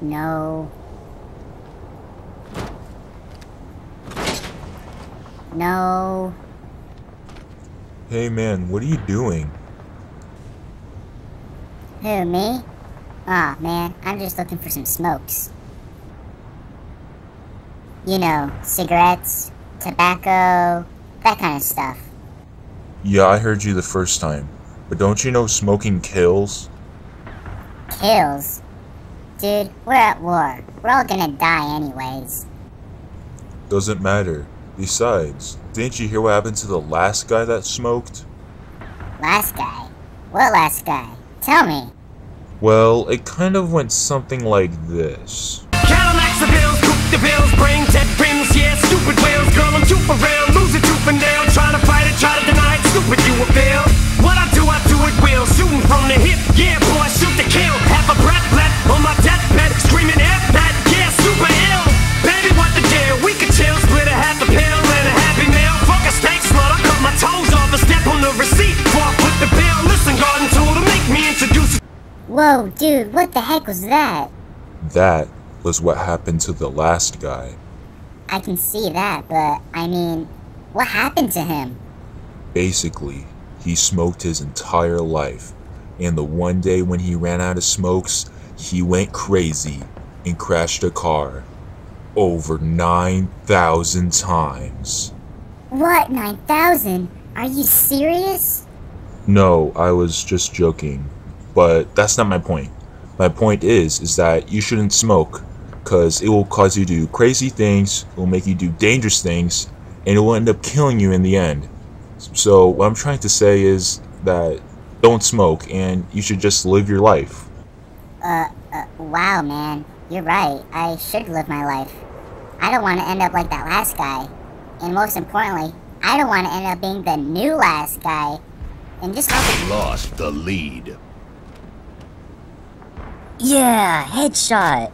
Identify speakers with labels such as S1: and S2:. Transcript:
S1: No. No.
S2: Hey man, what are you doing?
S1: Who, me? Aw, oh, man, I'm just looking for some smokes. You know, cigarettes, tobacco, that kind of stuff.
S2: Yeah, I heard you the first time. But don't you know smoking kills?
S1: Kills? Dude, we're at war. We're all gonna die anyways.
S2: Doesn't matter. Besides, didn't you hear what happened to the last guy that smoked?
S1: Last guy? What last guy? Tell me.
S2: Well, it kind of went something like this.
S3: Cadillacs the bills, coop the bills, bring dead rims,
S1: Whoa, dude, what the heck was that?
S2: That was what happened to the last guy.
S1: I can see that, but I mean, what happened to him?
S2: Basically, he smoked his entire life, and the one day when he ran out of smokes, he went crazy and crashed a car over 9,000 times.
S1: What, 9,000? Are you serious?
S2: No, I was just joking. But that's not my point. My point is, is that you shouldn't smoke, because it will cause you to do crazy things, it will make you do dangerous things, and it will end up killing you in the end. So what I'm trying to say is that don't smoke, and you should just live your life.
S1: Uh, uh wow, man. You're right. I should live my life. I don't want to end up like that last guy. And most importantly, I don't want to end up being the new last guy. And just have
S4: lost the lead.
S1: Yeah, headshot.